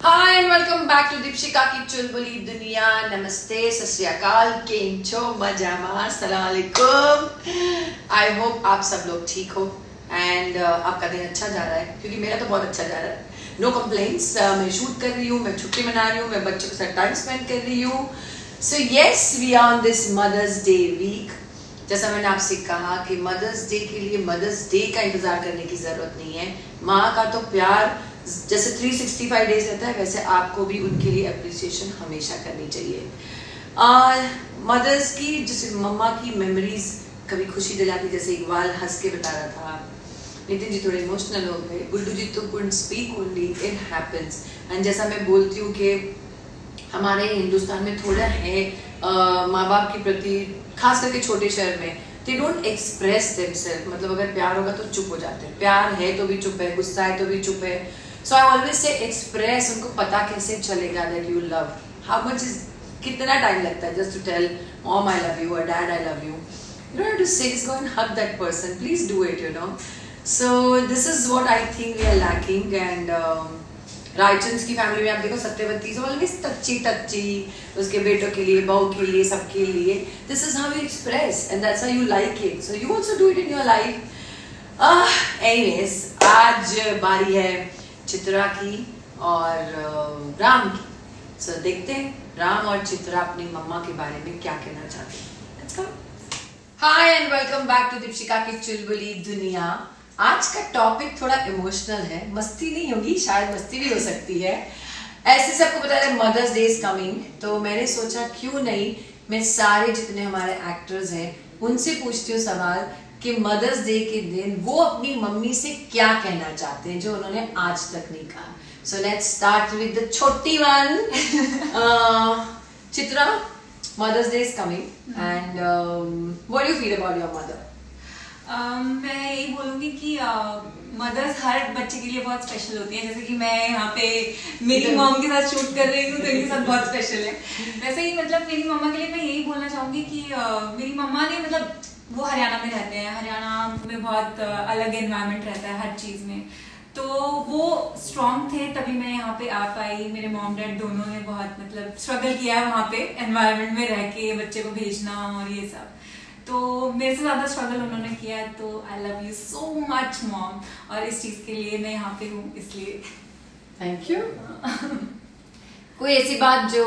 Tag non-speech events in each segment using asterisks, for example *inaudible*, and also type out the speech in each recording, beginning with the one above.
Hi and welcome back to Dipshika की चुलबुली दुनिया नमस्ते सस्याकाल केंचो मजामा सलामकुम आई होप आप सब लोग ठीक हो. एंड uh, आपका दिन अच्छा जा रहा है. क्योंकि मेरा तो बहुत अच्छा जा रहा है. नो कंप्लेन्स uh, मैं शूट कर रही हूँ मैं छुट्टी मना रही हूँ मैं बच्चों के साथ टाइम स्पेंड कर रही हूँ. So yes we are on this mother's day week जैसा मैंने आपसे कहा कि मदर्स डे के लिए मदर्स डे का इंतज़ार करने की ज़रूरत नहीं है. माँ का तो प्यार जैसे 365 डेज़ रहता है, वैसे आपको भी उनके लिए अप्रिसिएशन हमेशा करनी चाहिए। मदर्स की, जैसे मम्मा की मेमोरीज कभी खुशी दिलाती, जैसे इकबाल हंस के बता रहा था। नितिन जी थोड़े इमोशनल हो गए। गुड्डू जी तो could speak only it happens and जैसा मैं बोलती हूँ कि हमारे हिंदुस्तान में थोड़ा है माँ बाप के प्रति, खास करके छोटे शहर में दे डोंट एक्सप्रेस देमसेल्फ मतलब अगर प्यार होगा तो चुप हो जाते हैं। प्यार है तो भी चुप है, गुस्सा है तो भी चुप है। सो आई ऑलवेज से एक्सप्रेस उनको पता कैसे चलेगा that you love how much is कितना टाइम लगता है? Just to tell mom I love you और dad I love you have to say just go and hug that person. Please do it you know. So this is what i think we are lacking and um, Raichand की family में आप देखो Satyavati always टच्ची टच्ची उसके बेटों के लिए बहू के लिए सबके लिए. This is how you express and that's how you like it so you also do it in your life anyways आज बारी है. चित्रा की और राम की। सो so, देखते हैं राम और चित्रा अपनी मम्मा के बारे में क्या कहना चाहते हैं। Hi and welcome back to Deepshikha की चुलबुली दुनिया। आज का टॉपिक थोड़ा इमोशनल है। मस्ती नहीं होगी शायद मस्ती भी हो सकती है। ऐसे सबको पता है मदर्स डे इज़ कमिंग तो मैंने सोचा क्यों नहीं मैं सारे जितने हमारे एक्टर्स हैं उनसे पूछती हूँ सवाल। कि मदर्स डे के दिन वो अपनी मम्मी से क्या कहना चाहते हैं जो उन्होंने आज तक नहीं कहा। So let's start with the छोटी one *laughs* Chitra mother's day is coming and what do feel about your mother मैं यही बोलूँगी कि मदर्स uh, हर बच्चे के लिए बहुत स्पेशल होती है। जैसे कि मैं यहाँ पे मेरी मॉम के साथ शूट कर रही हूँ तो इनके साथ बहुत स्पेशल है। वैसे ही मतलब मेरी मम्मा के लिए मैं यही बोलना चाहूँगी कि uh, मेरी मम्मा ने मतलब वो हरियाणा में रहते हैं। हरियाणा में बहुत अलग एनवायरनमेंट रहता है हर चीज़ में। तो वो स्ट्रॉन्ग थे, तभी मैं यहाँ पे आ पाई। मेरे मॉम डैड दोनों ने बहुत मतलब स्ट्रगल किया है वहाँ पे एनवायरनमेंट में रह के, बच्चे को भेजना और ये सब। तो मेरे से ज़्यादा स्ट्रगल उन्होंने किया है तो I love you so much mom और इस चीज़ के लिए मैं यहाँ पे हूँ, इसलिए। थैंक यू कोई ऐसी बात जो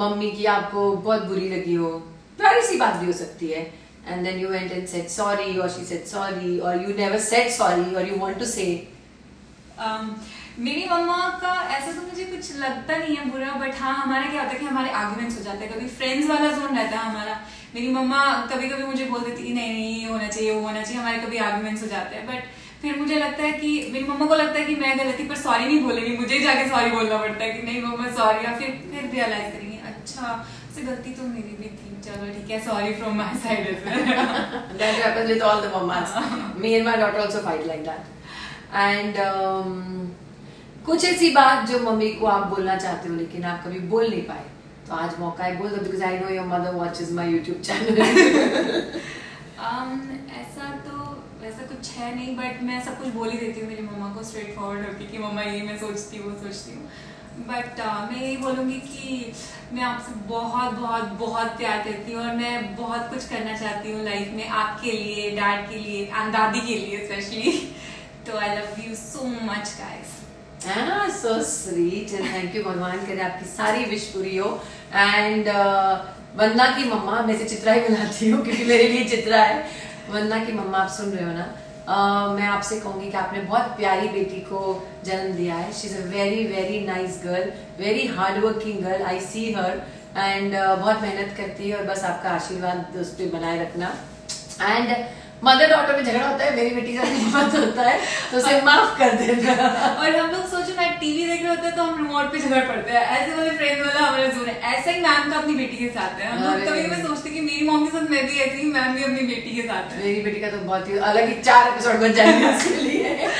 मम्मी की आपको बहुत बुरी लगी हो? प्यारी सी बात भी हो सकती है। And then you went and said sorry or she said sorry or you never said sorry or you want to say. Um, मेरी मम्मा का ऐसा तो मुझे कुछ लगता नहीं है बुरा बट हाँ हमारे क्या होता है कि हमारे आर्ग्यूमेंट्स हो जाते हैं। कभी फ्रेंड्स वाला जोन रहता है हमारा। मेरी मम्मा कभी कभी मुझे बोल देती है नहीं नहीं ये होना चाहिए वो होना चाहिए। हमारे कभी आर्ग्यूमेंट्स हो जाते हैं। बट फिर मुझे लगता है कि मेरी मम्मा को लगता है कि मैं गलती पर सॉरी नहीं बोलेगी। मुझे जाके सॉरी बोलना पड़ता है कि नहीं मम्मा सॉरी या फिर फिर रियलाइज़ करेंगे अच्छा से गलती तो मेरी भी थी। चलो ठीक है sorry from my side as well. *laughs* That happens with all the mamas. *laughs* Me and my daughter also fight like that. And um, कुछ ऐसी बात जो मम्मी को आप बोलना चाहते हो लेकिन आप कभी बोल नहीं पाए। तो आज मौका है बोल दो because I know your mother watches my YouTube channel ऐसा तो वैसा कुछ है नहीं बट मैं सब कुछ बोल ही देती हूँ मेरी मम्मा को स्ट्रेट फॉरवर्ड होती कि मम्मा ये मैं सोचती हूँ वो सोचती हूँ। बट uh, मैं यही बोलूँगी कि मैं आपसे बहुत बहुत बहुत प्यार करती हूँ और मैं बहुत कुछ करना चाहती हूँ लाइफ में आपके लिए डैड के लिए एंड दादी के लिए स्पेशली *laughs* तो I love you so much guys so sweet and thank you भगवान करे आपकी सारी विश पूरी हो. एंड uh, वंदना की मम्मा मैं से चित्रा ही बुलाती हूँ क्योंकि मेरे लिए चित्रा है. वंदना की मम्मा आप सुन रहे हो ना? मैं आपसे कहूँगी कि आपने बहुत प्यारी बेटी को जन्म दिया है। She is a very very nice girl very hard working girl I see her and बहुत मेहनत करती है और बस आपका आशीर्वाद उस पर बनाए रखना। एंड मदर डॉटर में झगड़ा होता है, मेरी बेटी का बहुत होता है तो उसे माफ़ कर देना। और हम लोग सोचो टीवी देख रहे होते हैं तो हम रिमोट पे झगड़ पड़ते हैं। ऐसे वाले फ्रेंड वाला हमारे जोन है। ऐसा ही मैम का अपनी बेटी के साथ है। हम लोग कभी कभी सोचते कि मेरी मॉम के साथ मैं भी ऐसी मैम भी अपनी बेटी के साथ है। मेरी बेटी का तो बहुत ही अलग ही चार एपिसोड बन जाएँगे *laughs* उसके लिए।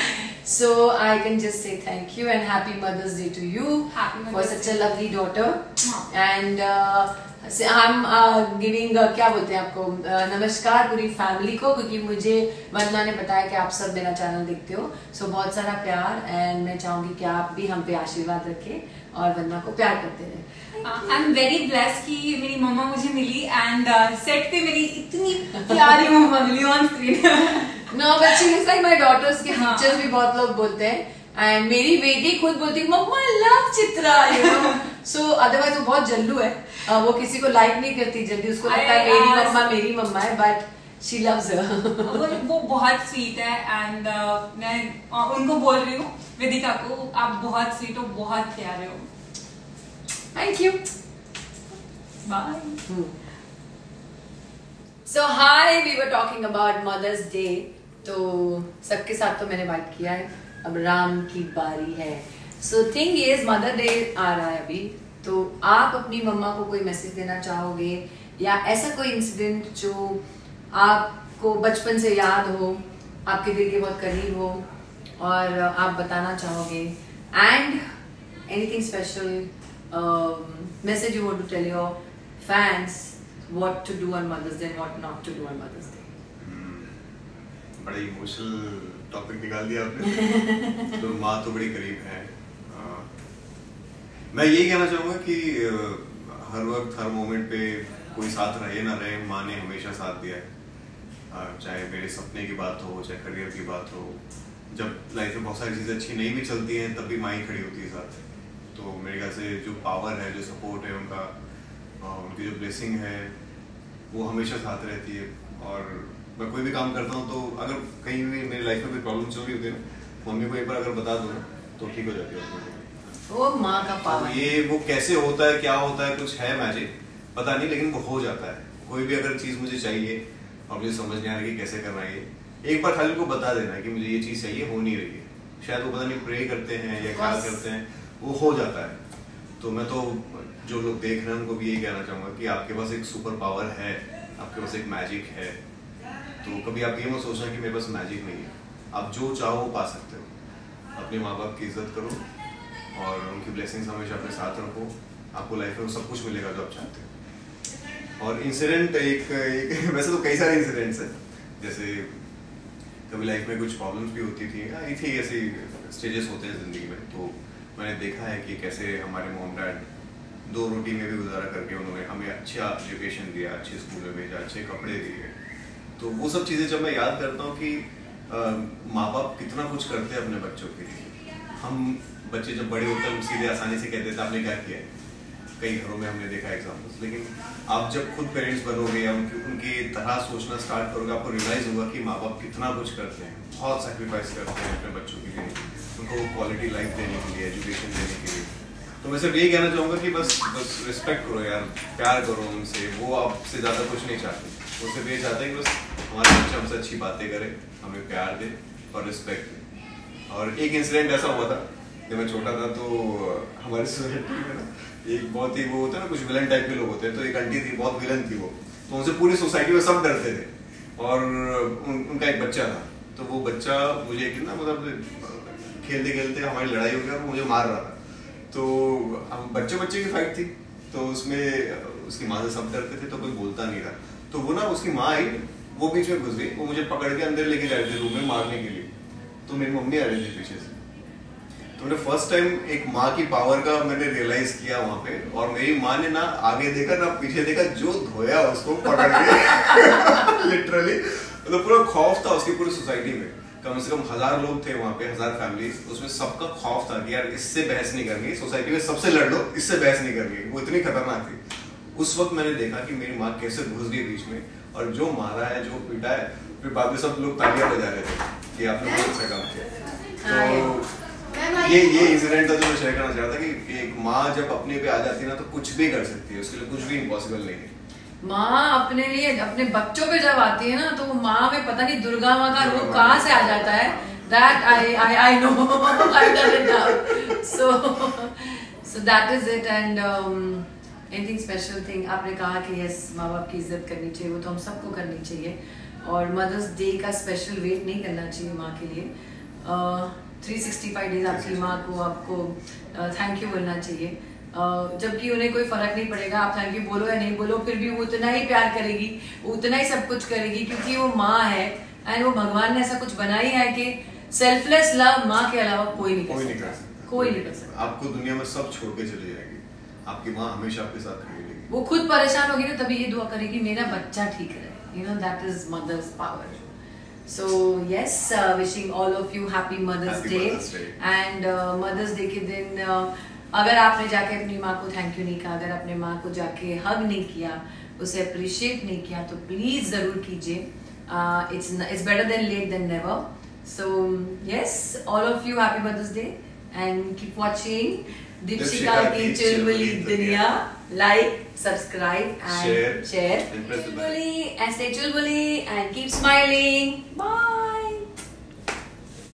So I can just say thank you and happy Mother's Day to you happy for such a lovely daughter. And uh, हम गिविंग uh, क्या बोलते हैं आपको uh, नमस्कार पूरी फैमिली को क्योंकि मुझे वंदना ने बताया कि आप सब मेरा चैनल देखते हो। सो so, बहुत सारा प्यार एंड मैं चाहूँगी कि आप भी हम पे आशीर्वाद रखें और वंदना को प्यार करते रहे। आई एम वेरी ब्लेस कि मेरी मम्मा मुझे मिली एंड सेट uh, पे मेरी इतनी प्यारी मम्मा मिली on screen no but she is like my daughter's के टीचर्स भी बहुत लोग बोलते हैं। एंड मेरी बेटी खुद बोलती मम्मा love Chitra you know so otherwise वो बहुत जल्लू है। uh, वो किसी को लाइक नहीं करती जल्दी उसको लगता है मेरी मम्मा मेरी मम्मा है बट शी लव्स वो वो बहुत स्वीट है एंड uh, मैं uh, उनको बोल रही हूँ विदिका को आप बहुत स्वीट हो बहुत प्यारे हो. Thank you bye so hi we were talking about mother's day तो सबके साथ तो मैंने बात किया है। अब राम की बारी है। So thing is mother day आ रहा है अभी। तो आप अपनी मम्मा को कोई मैसेज देना चाहोगे? या ऐसा कोई इंसिडेंट जो आपको बचपन से याद हो, आपके दिल के बहुत करीब हो, और आप बताना चाहोगे? And anything special message you want to tell your fans what to do on mother's day what not to do on mother's day बड़ा इमोशनल टॉपिक निकाल दिया आपने। *laughs* तो माँ तो बड़ी करीब है। आ, मैं यही कहना चाहूँगा कि हर वक्त हर मोमेंट पे कोई साथ रहे ना रहे माँ ने हमेशा साथ दिया है। चाहे मेरे सपने की बात हो चाहे करियर की बात हो जब लाइफ में बहुत सारी चीज़ें अच्छी नहीं भी चलती हैं तब भी माँ ही खड़ी होती है साथ। तो मेरे ख्याल से जो पावर है जो सपोर्ट है उनका उनकी जो ब्लेसिंग है वो हमेशा साथ रहती है। और मैं कोई भी काम करता हूँ तो अगर कहीं भी मेरी लाइफ में कोई प्रॉब्लम चल रही होती है ना मम्मी को एक बार अगर बता दो तो ठीक हो जाती है। वो माँ का पावर तो ये वो कैसे होता है क्या होता है कुछ है मैजिक पता नहीं लेकिन वो हो जाता है। कोई भी अगर चीज़ मुझे चाहिए और मुझे समझ नहीं आ रही कैसे करना है एक बार खाली को बता देना कि मुझे ये चीज़ चाहिए हो नहीं रही है। शायद वो पता नहीं प्रे करते हैं या क्या करते हैं वो हो जाता है। तो मैं तो जो लोग देख रहे हैं उनको भी यही कहना चाहूँगा कि आपके पास एक सुपर पावर है आपके पास एक मैजिक है। तो कभी आप ये मत सोचना कि मेरे पास मैजिक नहीं है। आप जो चाहो वो पा सकते हो। अपने माँ बाप की इज़्ज़त करो और उनकी ब्लेसिंग्स हमेशा अपने साथ रखो। आपको लाइफ में सब कुछ मिलेगा जो आप चाहते हो। और इंसिडेंट एक, एक वैसे तो कई सारे इंसिडेंट्स हैं। जैसे कभी लाइफ में कुछ प्रॉब्लम्स भी होती थी आई थी ऐसी स्टेजेस होते हैं ज़िंदगी में। तो मैंने देखा है कि कैसे हमारे मोम डैड दो रोटी में भी गुजारा करके उन्होंने हमें अच्छा एजुकेशन दिया अच्छे स्कूल में भेजा अच्छे कपड़े दिए। तो वो सब चीज़ें जब मैं याद करता हूँ कि माँ बाप कितना कुछ करते हैं अपने बच्चों के लिए। हम बच्चे जब बड़े होते हैं सीधे आसानी से कहते थे आपने क्या किया है? कई घरों में हमने देखा एग्जाम्पल्स लेकिन आप जब खुद पेरेंट्स बनोगे या उनकी उनकी तरह सोचना स्टार्ट करोगे, आपको रियलाइज़ होगा कि माँ बाप कितना कुछ करते हैं, बहुत सेक्रीफाइस करते हैं अपने बच्चों के लिए, उनको क्वालिटी लाइफ देने के लिए एजुकेशन देने के लिए। तो मैं सिर्फ़ यही कहना चाहूँगा कि बस बस रिस्पेक्ट करो यार प्यार करो उनसे। वो आपसे ज़्यादा कुछ नहीं चाहते। वो सिर्फ़ ये चाहते हैं कि बस हमारे बच्चे हमसे अच्छी बातें करें हमें प्यार दे और रिस्पेक्ट दे। और एक इंसिडेंट ऐसा हुआ था जब मैं छोटा था तो हमारी सोसाइटी में एक बहुत ही वो होता है ना कुछ विलन टाइप के लोग होते हैं तो एक आंटी थी बहुत विलन थी वो। तो उनसे पूरी सोसाइटी में सब डरते थे। और उन, उनका एक बच्चा था। तो वो बच्चा मुझे ना मतलब खेलते खेलते हमारी लड़ाई हो गई और मुझे मार रहा था। तो हम बच्चे बच्चे की फाइट थी तो उसमें, उसकी माँ से सब डरते थे तो कोई बोलता नहीं था। तो वो ना, उसकी माँ आई, वो बीच में घुस गई, वो मुझे पकड़ के अंदर लेके जा रहे थे रूम में मारने के लिए। तो मेरी मम्मी आ रही थी पीछे से। तो मैंने फ़र्स्ट टाइम एक माँ की पावर का मैंने रियलाइज़ किया वहाँ पे, और मेरी माँ ने ना आगे देखा, ना पीछे देखा, जो धोया उसको पकड़ के। *laughs* लिटरली मतलब पूरा खौफ था उसकी पूरी सोसाइटी में। कम से कम हज़ार लोग थे वहाँ पे हज़ार फैमिलीज़ उसमें सबका खौफ था कि यार इससे बहस नहीं करनी सोसाइटी में सबसे लड़ लो इससे बहस नहीं करनी। वो इतनी खतरनाक थी। उस वक्त मैंने देखा कि मेरी माँ कैसे घुस गई बीच में और जो मारा है जो पीटा है फिर बाद में सब लोग तालियाँ बजा रहे थे कि आपने बहुत अच्छा काम किया। तो ये ये इंसिडेंट था जो मैं शेयर करना चाहता कि एक माँ जब अपने पे आ जाती है ना तो कुछ भी कर सकती है उसके लिए कुछ भी इम्पॉसिबल नहीं है। माँ अपने लिए अपने बच्चों पे जब आती है ना तो माँ में पता नहीं दुर्गा माँ का रूप कहाँ से आ जाता है। That I I I know I done it now so so that is it and anything special thing आपने कहा कि यस माँ बाप की इज़्ज़त करनी चाहिए वो तो हम सबको करनी चाहिए। और मदर्स डे का स्पेशल वेट नहीं करना चाहिए माँ के लिए। थ्री सिक्सटी फाइव डेज़ आपकी माँ को आपको थैंक यू बोलना चाहिए। जबकि उन्हें कोई फ़र्क नहीं पड़ेगा। आप थैंक यू बोलो या नहीं बोलो फिर भी वो उतना ही प्यार करेगी उतना ही सब कुछ करेगी क्योंकि वो माँ है एंड वो भगवान ने ऐसा कुछ बना ही कि सेल्फलेस लव माँ के अलावा कोई नहीं कर कोई नहीं कर सकता। कोई नहीं कर सकता। आपको दुनिया में सब छोड़ के चले जाएगी। आपकी माँ हमेशा आपके साथ खड़ी रहेगी। वो खुद परेशान होगी ना तभी ये दुआ करेगी मेरा बच्चा ठीक रहे। You know that is mother's power so yes wishing all of you happy mother's Happy day Mother's Day. And mother's day के दिन uh, अगर आपने जाके अपनी माँ को थैंक यू नहीं कहा अगर अपने माँ को जाके हग नहीं किया उसे अप्रिशिएट नहीं किया तो प्लीज़ ज़रूर कीजिए। It's it's better than late than never so yes all of you happy mother's day and keep watching Deepshikha Deepshikha की चुलबुली चुलबुली दुनिया like subscribe and Share. share. And press the bell. Chulbuli and stay